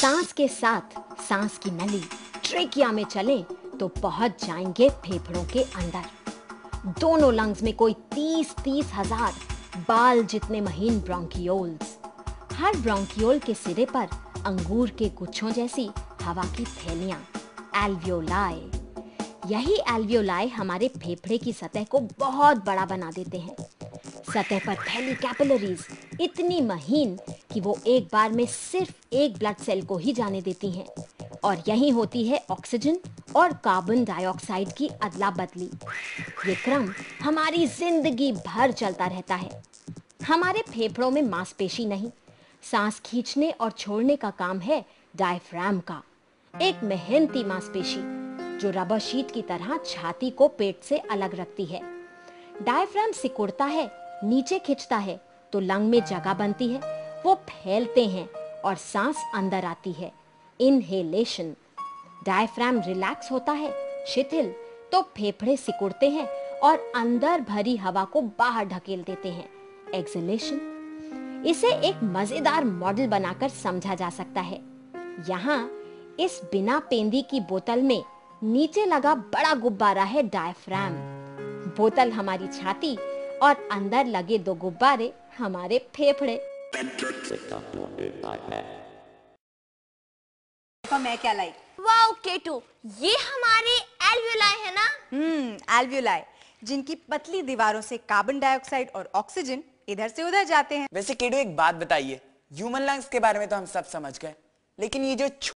सांस के साथ सांस की नली ट्रेकिया में चले तो पहुँच जाएँगे फेफड़ों के अंदर। दोनों लंग्स में कोई तीस तीस हज़ार बाल जितने महीन ब्रोंकियोल्स हर ब्रोंकियोल के सिरे पर अंगूर के गुच्छों जैसी हवा की थैलियाँ एल्वियोलाई यही एल्वियोलाई हमारे फेफड़े की सतह को बहुत बड़ा बना देते हैं। सतह पर फैली कैपिलरीज इतनी महीन कि वो एक बार में सिर्फ़ एक ब्लड सेल को ही जाने देती हैं। और यही होती है ऑक्सीजन और कार्बन डाइऑक्साइड की अदला बदली ये क्रम हमारी ज़िंदगी भर चलता रहता है। हमारे फेफड़ों में मांसपेशी नहीं, सांस खींचने और छोड़ने का काम है डायफ्राम का। एक मेहनती मांसपेशी, जो रबर शीट की तरह छाती को पेट से अलग रखती है। डायफ्राम सिकुड़ता है, नीचे खिंचता है तो लंग में जगह बनती है। वो फैलते हैं और सांस अंदर आती है। इनहेलेशन डायफ्राम रिलैक्स होता है, शिथिल तो फेफड़े सिकुड़ते हैं और अंदर भरी हवा को बाहर ढकेल देते हैं। एक्सलेशन इसे एक मज़ेदार मॉडल बनाकर समझा जा सकता है। यहाँ, इस बिना पेंदी की बोतल में नीचे लगा बड़ा गुब्बारा है डायफ्राम बोतल हमारी छाती और अंदर लगे दो गुब्बारे, हमारे फेफड़े। मैं क्या लाई वाओ केटू ये हमारे एल्वियोलाई है ना? हम्म एल्वियोलाई जिनकी पतली दीवारों से कार्बन डाइऑक्साइड और ऑक्सीजन इधर से उधर जाते हैं। वैसे केटू एक बात बताइए ह्यूमन लंग्स के बारे में तो हम सब समझ गए लेकिन ये जो